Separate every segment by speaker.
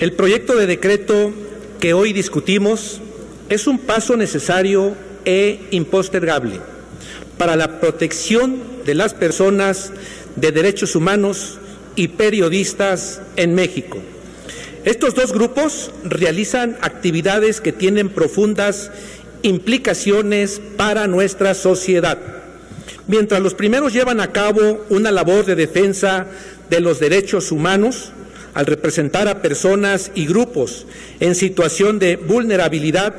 Speaker 1: El proyecto de decreto que hoy discutimos es un paso necesario e impostergable para la protección de las personas de derechos humanos y periodistas en México. Estos dos grupos realizan actividades que tienen profundas implicaciones para nuestra sociedad. Mientras los primeros llevan a cabo una labor de defensa de los derechos humanos, al representar a personas y grupos en situación de vulnerabilidad,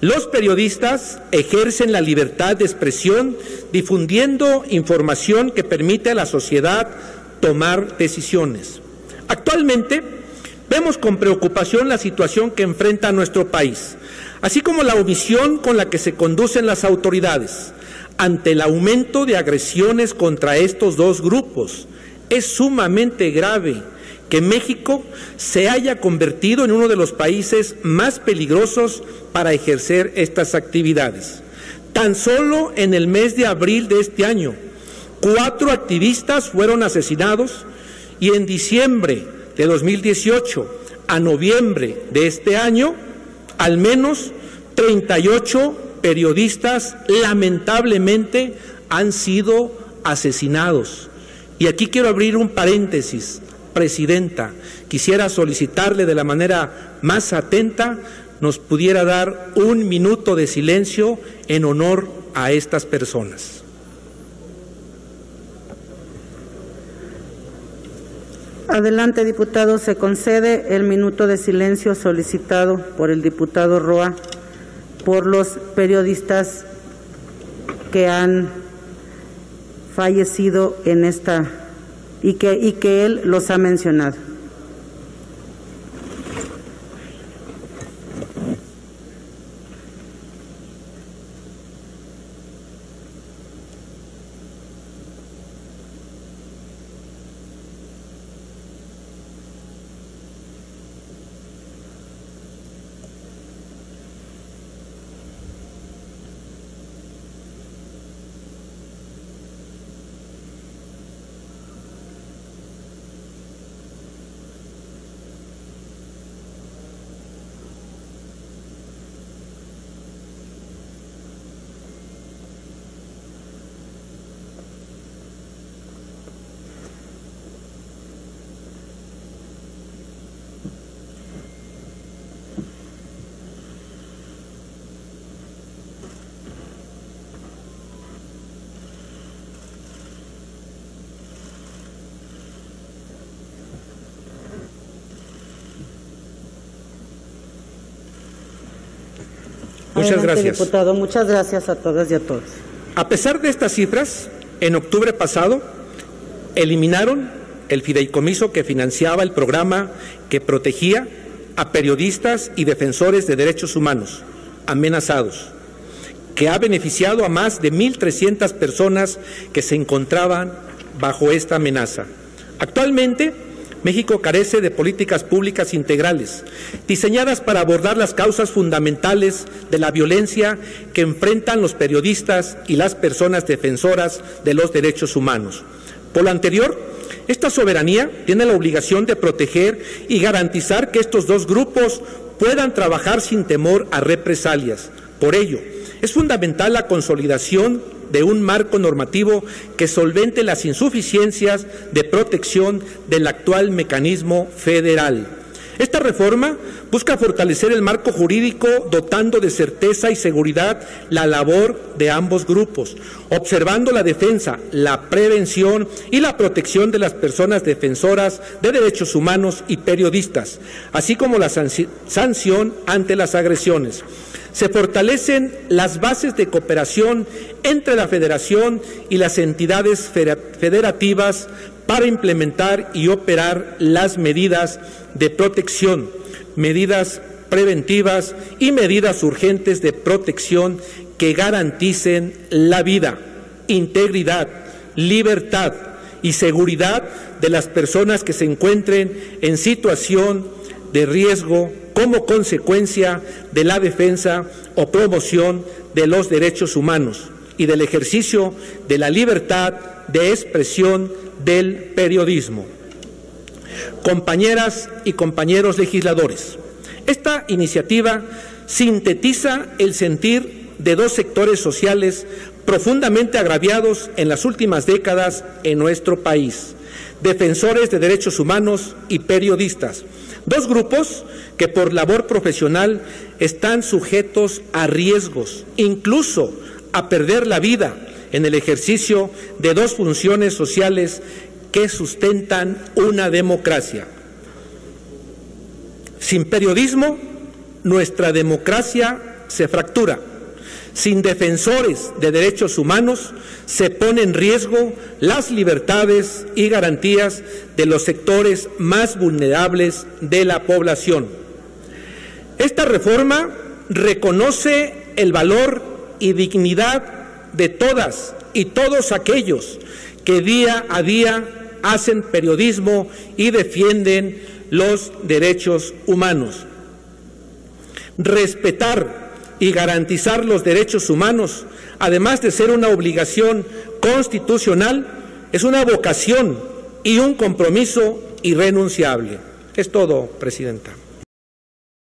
Speaker 1: los periodistas ejercen la libertad de expresión difundiendo información que permite a la sociedad tomar decisiones. Actualmente vemos con preocupación la situación que enfrenta nuestro país, así como la omisión con la que se conducen las autoridades ante el aumento de agresiones contra estos dos grupos. Es sumamente grave que México se haya convertido en uno de los países más peligrosos para ejercer estas actividades. Tan solo en el mes de abril de este año, cuatro activistas fueron asesinados y en diciembre de 2018 a noviembre de este año, al menos 38 periodistas lamentablemente han sido asesinados. Y aquí quiero abrir un paréntesis. Presidenta, quisiera solicitarle de la manera más atenta nos pudiera dar un minuto de silencio en honor a estas personas.
Speaker 2: Adelante, diputado. Se concede el minuto de silencio solicitado por el diputado Roa por los periodistas que han fallecido en esta y que, y que él los ha mencionado.
Speaker 1: Muchas gracias.
Speaker 2: Diputado, muchas gracias a todas y a todos.
Speaker 1: A pesar de estas cifras, en octubre pasado eliminaron el fideicomiso que financiaba el programa que protegía a periodistas y defensores de derechos humanos amenazados, que ha beneficiado a más de 1.300 personas que se encontraban bajo esta amenaza. Actualmente, México carece de políticas públicas integrales, diseñadas para abordar las causas fundamentales de la violencia que enfrentan los periodistas y las personas defensoras de los derechos humanos. Por lo anterior, esta soberanía tiene la obligación de proteger y garantizar que estos dos grupos puedan trabajar sin temor a represalias. Por ello, es fundamental la consolidación de un marco normativo que solvente las insuficiencias de protección del actual mecanismo federal. Esta reforma busca fortalecer el marco jurídico dotando de certeza y seguridad la labor de ambos grupos, observando la defensa, la prevención y la protección de las personas defensoras de derechos humanos y periodistas, así como la sanción ante las agresiones. Se fortalecen las bases de cooperación entre la Federación y las entidades federativas para implementar y operar las medidas de protección, medidas preventivas y medidas urgentes de protección que garanticen la vida, integridad, libertad y seguridad de las personas que se encuentren en situación de riesgo como consecuencia de la defensa o promoción de los derechos humanos y del ejercicio de la libertad de expresión del periodismo. Compañeras y compañeros legisladores, esta iniciativa sintetiza el sentir de dos sectores sociales profundamente agraviados en las últimas décadas en nuestro país, defensores de derechos humanos y periodistas, dos grupos que por labor profesional están sujetos a riesgos, incluso a perder la vida en el ejercicio de dos funciones sociales que sustentan una democracia. Sin periodismo, nuestra democracia se fractura. Sin defensores de derechos humanos, se pone en riesgo las libertades y garantías de los sectores más vulnerables de la población. Esta reforma reconoce el valor y dignidad de todas y todos aquellos que día a día hacen periodismo y defienden los derechos humanos. Respetar y garantizar los derechos humanos, además de ser una obligación constitucional, es una vocación y un compromiso irrenunciable. Es todo, Presidenta.